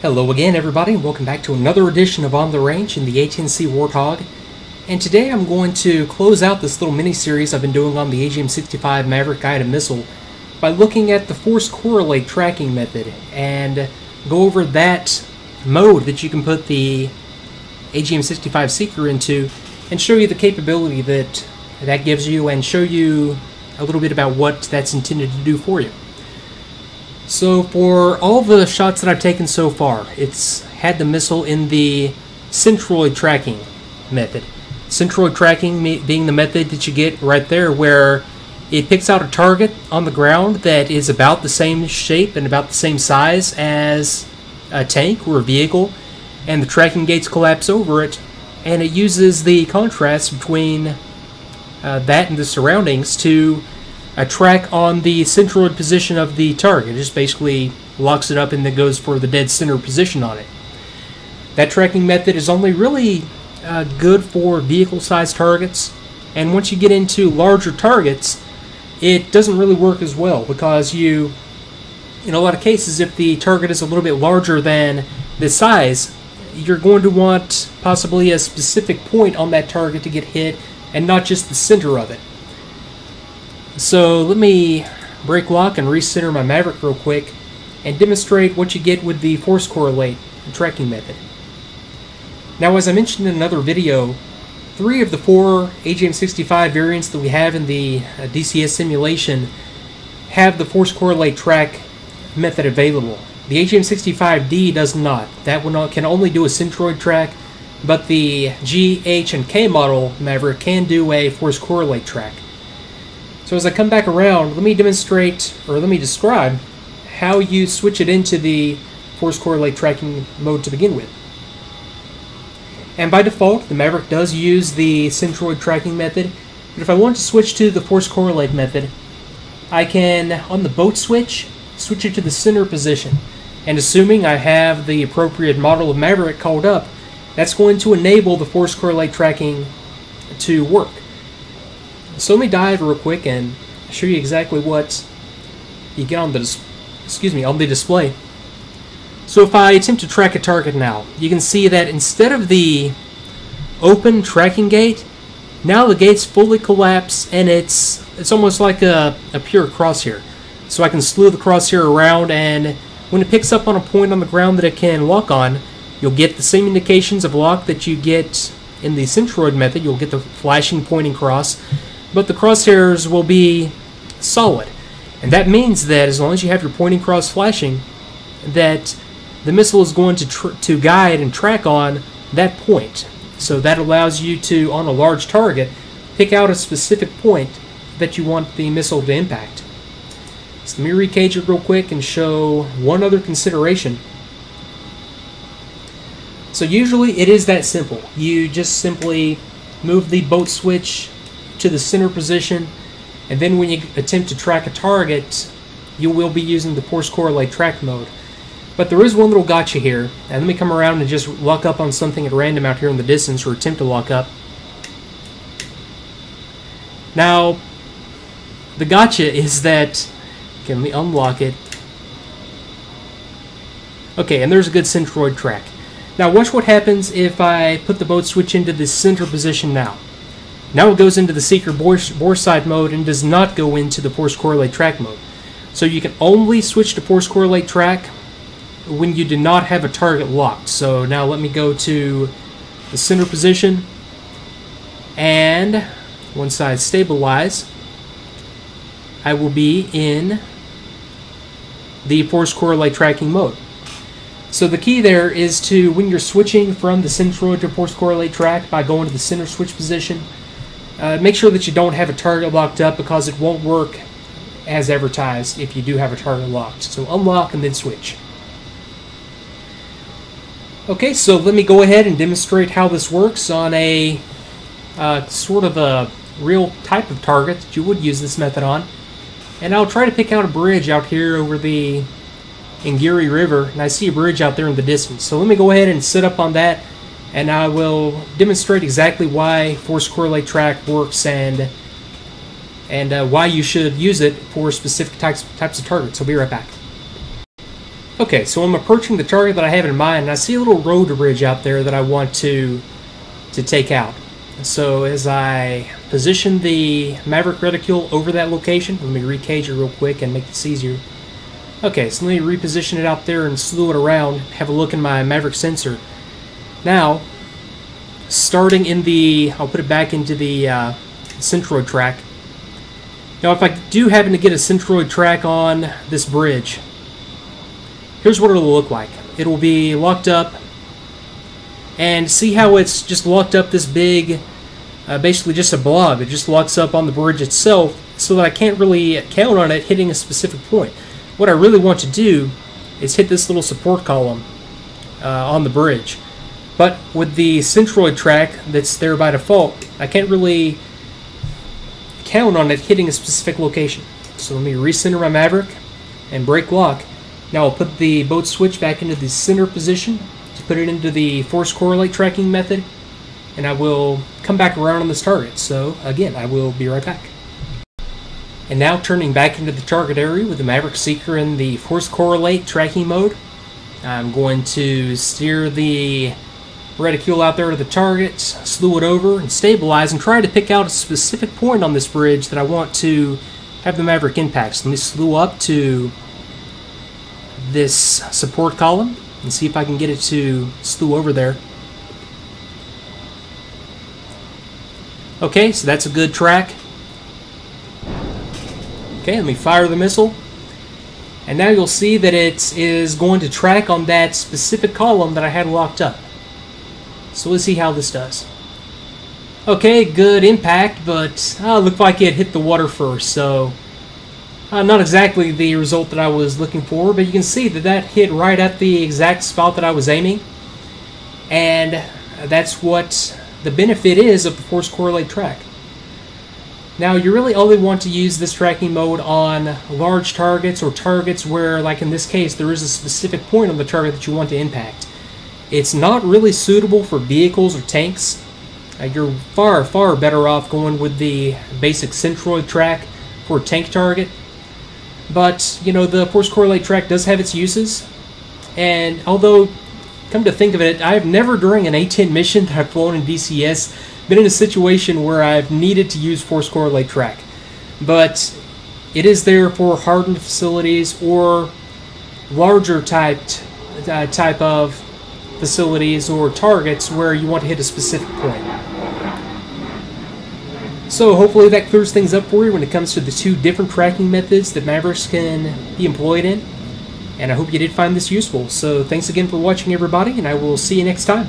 Hello again, everybody, and welcome back to another edition of On the Range in the A-10C Warthog. And today I'm going to close out this little mini-series I've been doing on the AGM-65 Maverick Guided Missile by looking at the Force Correlate tracking method and go over that mode that you can put the AGM-65 Seeker into and show you the capability that that gives you and show you a little bit about what that's intended to do for you. So for all the shots that I've taken so far, it's had the missile in the centroid tracking method. Centroid tracking being the method that you get right there where it picks out a target on the ground that is about the same shape and about the same size as a tank or a vehicle, and the tracking gates collapse over it, and it uses the contrast between uh, that and the surroundings to a track on the centroid position of the target. It just basically locks it up and then goes for the dead center position on it. That tracking method is only really uh, good for vehicle-sized targets, and once you get into larger targets, it doesn't really work as well because you, in a lot of cases, if the target is a little bit larger than the size, you're going to want possibly a specific point on that target to get hit and not just the center of it. So let me break lock and recenter my Maverick real quick and demonstrate what you get with the force correlate tracking method. Now as I mentioned in another video, three of the four AGM65 variants that we have in the uh, DCS simulation have the force correlate track method available. The AGM65D does not. That one can only do a centroid track, but the G, H, and K model Maverick can do a force correlate track. So as I come back around, let me demonstrate, or let me describe, how you switch it into the force correlate tracking mode to begin with. And by default, the Maverick does use the centroid tracking method, but if I want to switch to the force correlate method, I can, on the boat switch, switch it to the center position. And assuming I have the appropriate model of Maverick called up, that's going to enable the force correlate tracking to work. So let me dive real quick and show you exactly what you get on the excuse me on the display. So if I attempt to track a target now, you can see that instead of the open tracking gate, now the gates fully collapse and it's it's almost like a, a pure crosshair. So I can slew the crosshair around and when it picks up on a point on the ground that it can lock on, you'll get the same indications of lock that you get in the centroid method. You'll get the flashing pointing cross but the crosshairs will be solid. And that means that as long as you have your pointing cross flashing, that the missile is going to, to guide and track on that point. So that allows you to, on a large target, pick out a specific point that you want the missile to impact. So let me recage it real quick and show one other consideration. So usually it is that simple. You just simply move the boat switch to the center position, and then when you attempt to track a target, you will be using the force correlate track mode. But there is one little gotcha here, and let me come around and just lock up on something at random out here in the distance, or attempt to lock up. Now, the gotcha is that, okay, let me unlock it. Okay, and there's a good centroid track. Now watch what happens if I put the boat switch into the center position now. Now it goes into the Seeker boresight mode and does not go into the Force Correlate track mode. So you can only switch to Force Correlate track when you do not have a target locked. So now let me go to the center position and once I stabilize I will be in the Force Correlate tracking mode. So the key there is to, when you're switching from the centroid to force correlate track by going to the center switch position, uh, make sure that you don't have a target locked up because it won't work as advertised if you do have a target locked. So unlock and then switch. Okay, so let me go ahead and demonstrate how this works on a uh, sort of a real type of target that you would use this method on. And I'll try to pick out a bridge out here over the Ngiri River, and I see a bridge out there in the distance. So let me go ahead and sit up on that and I will demonstrate exactly why force correlate track works and and uh, why you should use it for specific types types of targets. I'll be right back. Okay, so I'm approaching the target that I have in mind, and I see a little road bridge out there that I want to to take out. So as I position the Maverick Reticule over that location, let me recage it real quick and make this easier. Okay, so let me reposition it out there and slew it around, have a look in my Maverick sensor. Now, starting in the, I'll put it back into the uh, Centroid track. Now if I do happen to get a Centroid track on this bridge, here's what it'll look like. It'll be locked up, and see how it's just locked up this big, uh, basically just a blob. It just locks up on the bridge itself so that I can't really count on it hitting a specific point. What I really want to do is hit this little support column uh, on the bridge. But with the centroid track that's there by default, I can't really count on it hitting a specific location. So let me recenter my Maverick and break lock. Now I'll put the boat switch back into the center position to put it into the force correlate tracking method and I will come back around on this target. So again, I will be right back. And now turning back into the target area with the Maverick Seeker in the force correlate tracking mode. I'm going to steer the reticule out there to the target, slew it over, and stabilize, and try to pick out a specific point on this bridge that I want to have the Maverick impact. So let me slew up to this support column and see if I can get it to slew over there. Okay, so that's a good track. Okay, let me fire the missile. And now you'll see that it is going to track on that specific column that I had locked up. So let's see how this does. Okay, good impact, but uh, looked like it hit the water first, so uh, not exactly the result that I was looking for, but you can see that that hit right at the exact spot that I was aiming. And that's what the benefit is of the Force Correlate track. Now, you really only want to use this tracking mode on large targets or targets where, like in this case, there is a specific point on the target that you want to impact. It's not really suitable for vehicles or tanks. Uh, you're far, far better off going with the basic centroid track for tank target. But, you know, the Force Correlate track does have its uses. And although, come to think of it, I've never during an A-10 mission that I've flown in DCS been in a situation where I've needed to use Force Correlate track. But it is there for hardened facilities or larger typed uh, type of facilities or targets where you want to hit a specific point. So hopefully that clears things up for you when it comes to the two different tracking methods that Mavericks can be employed in. And I hope you did find this useful. So thanks again for watching everybody, and I will see you next time.